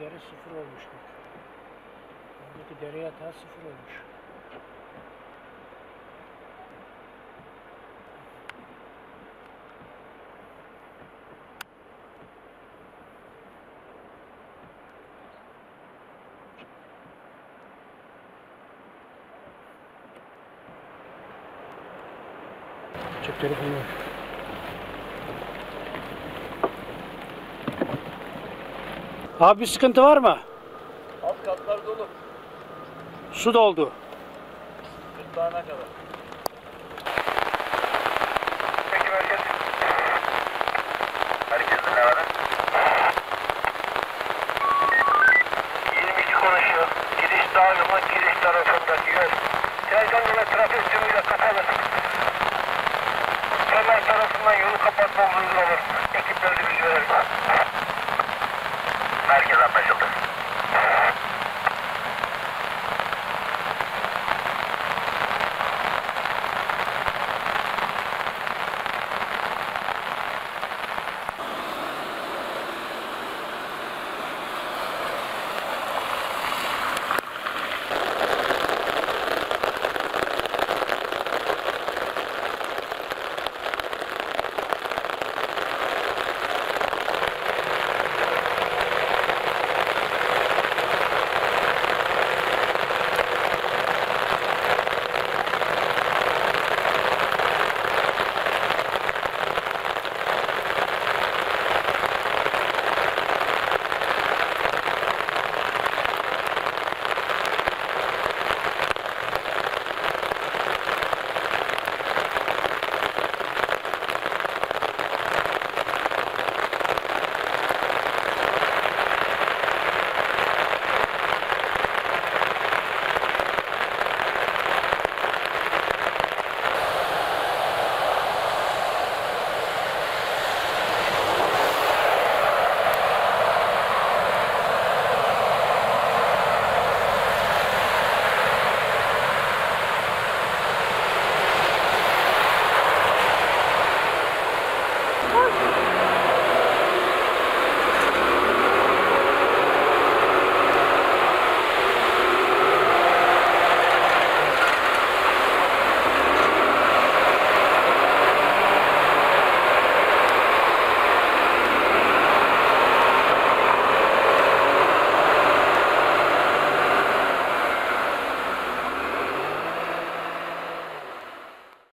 değeri sıfır olmuş bak. Oradaki dere yatağı sıfır olmuş. Cep telefonu Abi bir sıkıntı var mı? Alt katlar dolu. Su doldu. Gırtlağına kadar. Peki merkez. Herkesin ne var? 22 konuşuyor. Giriş dağ yolu giriş tarafındaki yol. Trabzon yolu trafik tümüyle kapalı. Kemer tarafından yolu kapatma olur. Ekipleri de bilgi verir.